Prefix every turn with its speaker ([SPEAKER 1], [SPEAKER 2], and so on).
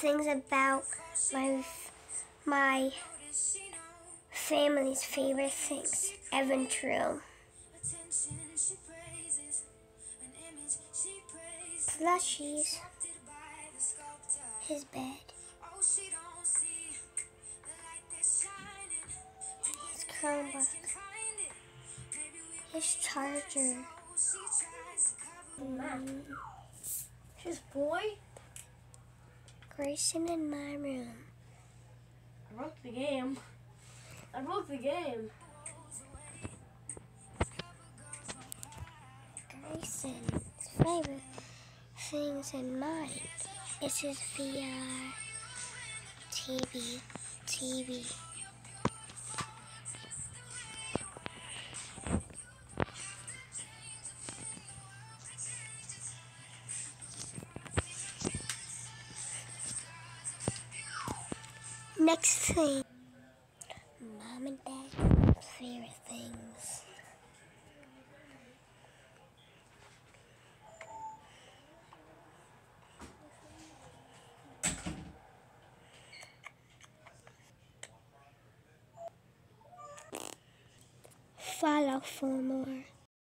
[SPEAKER 1] things about my my family's favorite things. Evan True. Plushies. His bed. His Chromebook. His charger. Mm,
[SPEAKER 2] His boy?
[SPEAKER 1] Grayson in my room.
[SPEAKER 2] I broke the game. I broke the game.
[SPEAKER 1] Grayson's favorite things in mine is his VR, TV, TV. Next thing, mom and dad's favorite things. Follow for more.